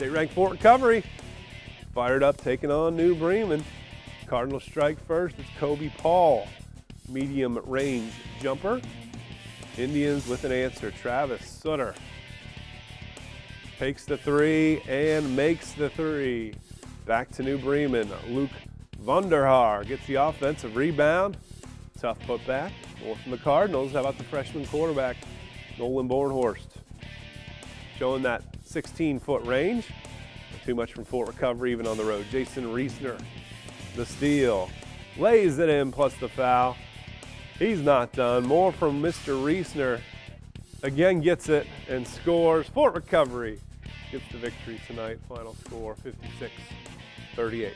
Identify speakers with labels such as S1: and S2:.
S1: State-ranked Fort Recovery fired up, taking on New Bremen. Cardinals strike first. It's Kobe Paul, medium range jumper. Indians with an answer. Travis Sutter takes the three and makes the three. Back to New Bremen. Luke Vonderhaar gets the offensive rebound. Tough putback. More from the Cardinals. How about the freshman quarterback, Nolan Bornhorst? Showing that 16 foot range. Too much from Fort Recovery, even on the road. Jason Reesner, the steal. Lays it in plus the foul. He's not done. More from Mr. Reesner. Again gets it and scores. Fort Recovery gets the victory tonight. Final score 56 38.